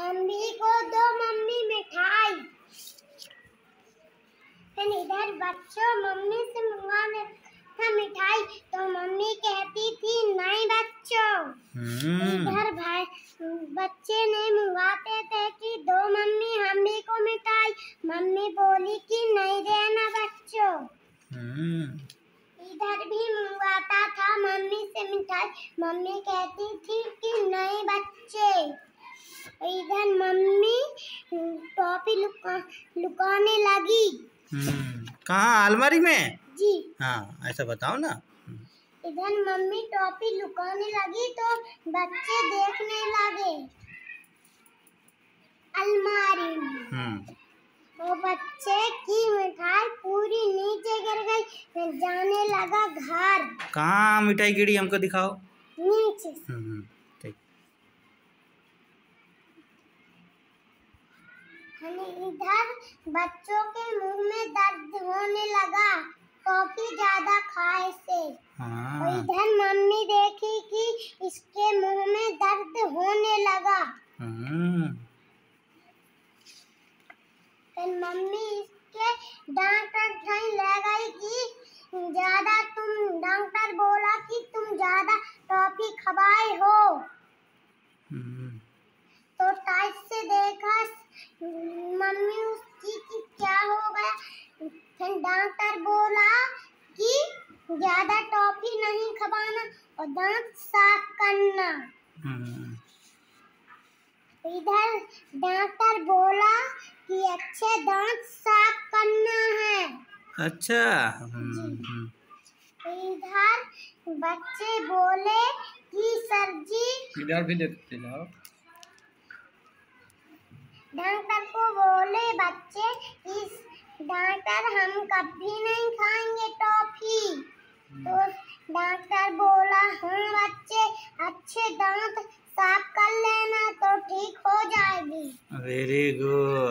हम भी को दो मम्मी मिठाई। फिर इधर बच्चों मम्मी से मंगवाने था मिठाई तो मम्मी कहती थी नहीं बच्चों। हम्म। इधर भाई बच्चे नहीं मंगवाते थे कि दो मम्मी हम भी को मिठाई। मम्मी बोली कि नहीं देना बच्चों। हम्म। इधर भी मंगवाता था मम्मी से मिठाई। मम्मी कहती थी कि नहीं बच्चे। इधर मम्मी टॉफी लुका लुकाने लगी। हम्म कहाँ? अलमारी में? जी। हाँ ऐसा बताओ ना। इधर मम्मी टॉपी लुकाने लगी तो बच्चे देखने लगे। अलमारी में। हम्म। वो बच्चे की मिठाई पूरी नीचे गिर गई फिर जाने लगा घर। कहाँ मिठाई गिरी हमको दिखाओ। नीचे से। हम्म ठीक हमें इधर बच्चों के मुँह में दर्द होने लगा। टॉफी ज़्यादा खाए से। और हाँ इधर मम्मी देखी कि इसके मुँह में दर्द होने लगा। हम्म। फिर मम्मी इसके डॉक्टर कहीं ले गई कि ज़्यादा तुम डॉक्टर बोला कि तुम ज़्यादा टॉफी खवाए हो। डॉक्टर बोला कि ज़्यादा टॉफी नहीं खवाना और दांत साफ़ करना। हम्म। इधर डॉक्टर बोला कि अच्छे दांत साफ़ करना है। अच्छा हम्म हम्म। इधर बच्चे बोले कि सर जी इधर भी देखते जाओ। डॉक्टर को बोले बच्चे इस डॉक्टर हम कभी नहीं खाएँगे टॉफी। तो डॉक्टर बोला हम बच्चे, अच्छे दांत साफ़ कर लेना तो ठीक हो जाएगी। Very good